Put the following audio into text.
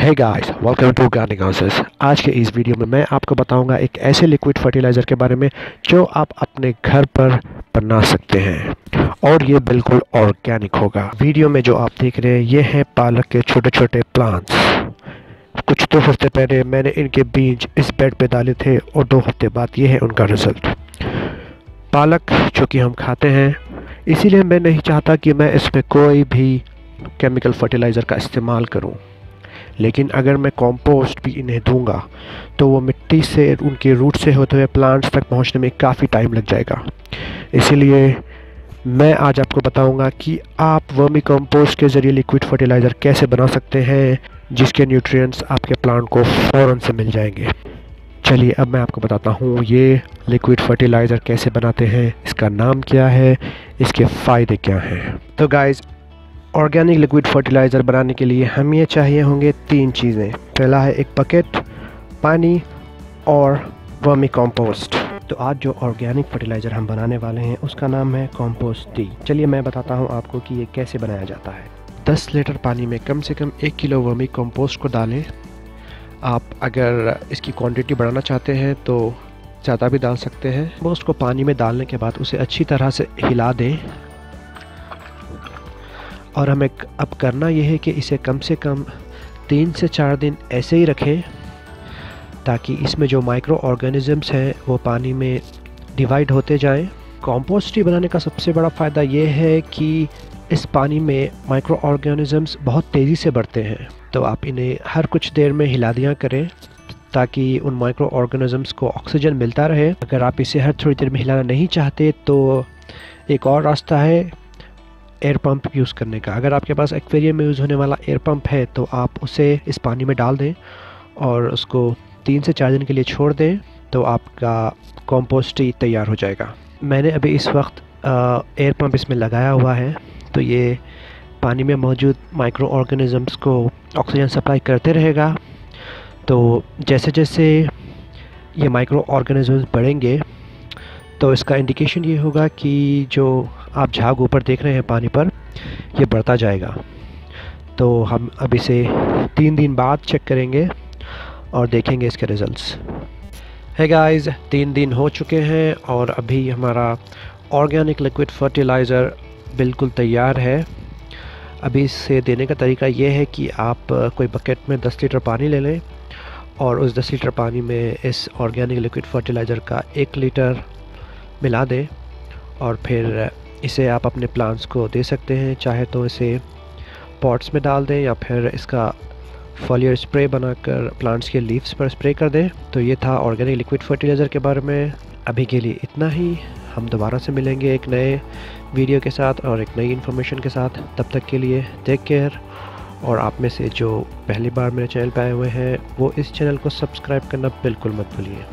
है guys welcome to gardening houses आज के इस वीडियो में मैं आपको बताऊँगा एक ऐसे लिक्विड फर्टिलाइज़र के बारे में जो आप अपने घर पर बना सकते हैं। और ये बिल्कुल ऑर्गेनिक होगा। वीडियो में जो आप देख रहे हैं, ये हैं पालक के छोटे छोटे प्लांट्स कुछ दो हफ़्ते पहले मैंने इनके बीज इस बेड पे डाले थे और दो हफ़्ते बाद ये है उनका रिज़ल्ट पालक, जो कि हम खाते हैं, इसीलिए मैं नहीं चाहता कि मैं इसमें कोई भी केमिकल फर्टिलाइज़र का इस्तेमाल करूँ। लेकिन अगर मैं कॉम्पोस्ट भी इन्हें दूँगा तो वो मिट्टी से, उनके रूट से होते हुए प्लांट्स तक पहुँचने में काफ़ी टाइम लग जाएगा। इसीलिए मैं आज आपको बताऊँगा कि आप वर्मी कंपोस्ट के ज़रिए लिक्विड फर्टिलाइज़र कैसे बना सकते हैं, जिसके न्यूट्रिएंट्स आपके प्लांट को फ़ौरन से मिल जाएँगे। चलिए अब मैं आपको बताता हूँ ये लिक्विड फर्टिलाइज़र कैसे बनाते हैं, इसका नाम क्या है, इसके फ़ायदे क्या हैं। तो गाइज़ ऑर्गेनिक लिक्विड फर्टिलाइज़र बनाने के लिए हमें चाहिए होंगे तीन चीज़ें। पहला है एक बकेट पानी और वर्मी कॉम्पोस्ट तो आज जो ऑर्गेनिक फर्टिलाइज़र हम बनाने वाले हैं, उसका नाम है कॉम्पोस्ट टी चलिए मैं बताता हूँ आपको कि ये कैसे बनाया जाता है। 10 लीटर पानी में कम से कम एक किलो वर्मी कॉम्पोस्ट को डालें। आप अगर इसकी क्वांटिटी बढ़ाना चाहते हैं तो ज़्यादा भी डाल सकते हैं। कंपोस्ट को पानी में डालने के बाद उसे अच्छी तरह से हिला दें। और हमें अब करना यह है कि इसे कम से कम तीन से चार दिन ऐसे ही रखें, ताकि इसमें जो माइक्रो ऑर्गेनिज़म्स हैं, वो पानी में डिवाइड होते जाएँ। कंपोस्ट टी बनाने का सबसे बड़ा फ़ायदा ये है कि इस पानी में माइक्रो ऑर्गेनिज़म्स बहुत तेज़ी से बढ़ते हैं। तो आप इन्हें हर कुछ देर में हिला दिया करें, ताकि उन माइक्रो ऑर्गेनिज़म्स को ऑक्सीजन मिलता रहे। अगर आप इसे हर थोड़ी देर में हिलाना नहीं चाहते तो एक और रास्ता है एयर पंप यूज़ करने का। अगर आपके पास एक्वेरियम में यूज़ होने वाला एयर पंप है तो आप उसे इस पानी में डाल दें और उसको तीन से चार दिन के लिए छोड़ दें तो आपका कॉम्पोस्ट ही तैयार हो जाएगा। मैंने अभी इस वक्त एयर पंप इसमें लगाया हुआ है तो ये पानी में मौजूद माइक्रो ऑर्गेनिज़म्स को ऑक्सीजन सप्लाई करते रहेगा। तो जैसे जैसे ये माइक्रो ऑर्गेनिज़म्स बढ़ेंगे तो इसका इंडिकेशन ये होगा कि जो आप झाग ऊपर देख रहे हैं पानी पर, ये बढ़ता जाएगा। तो हम अब इसे तीन दिन बाद चेक करेंगे और देखेंगे इसके रिज़ल्ट्स है गाइस तीन दिन हो चुके हैं और अभी हमारा ऑर्गेनिक लिक्विड फर्टिलाइज़र बिल्कुल तैयार है। अभी इसे देने का तरीका ये है कि आप कोई बकेट में 10 लीटर पानी ले लें और उस 10 लीटर पानी में इस ऑर्गेनिक लिक्विड फर्टिलाइज़र का एक लीटर मिला दें और फिर इसे आप अपने प्लांट्स को दे सकते हैं। चाहे तो इसे पॉट्स में डाल दें या फिर इसका फॉलियर स्प्रे बनाकर प्लांट्स के लीव्स पर स्प्रे कर दें। तो ये था ऑर्गेनिक लिक्विड फर्टिलाइज़र के बारे में। अभी के लिए इतना ही। हम दोबारा से मिलेंगे एक नए वीडियो के साथ और एक नई इन्फॉर्मेशन के साथ। तब तक के लिए टेक केयर और आप में से जो पहली बार मेरे चैनल पर आए हुए हैं, वो इस चैनल को सब्सक्राइब करना बिल्कुल मत भूलिए।